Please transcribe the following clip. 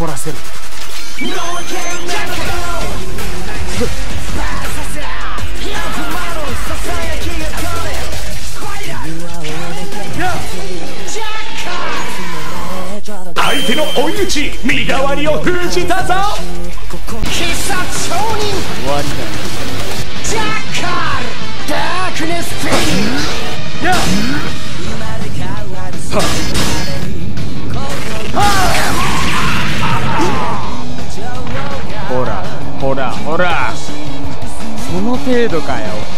怒らせる。相手の追い打ち身代わりを封じたぞ。必殺商人ほらほらほら。その程度かよ。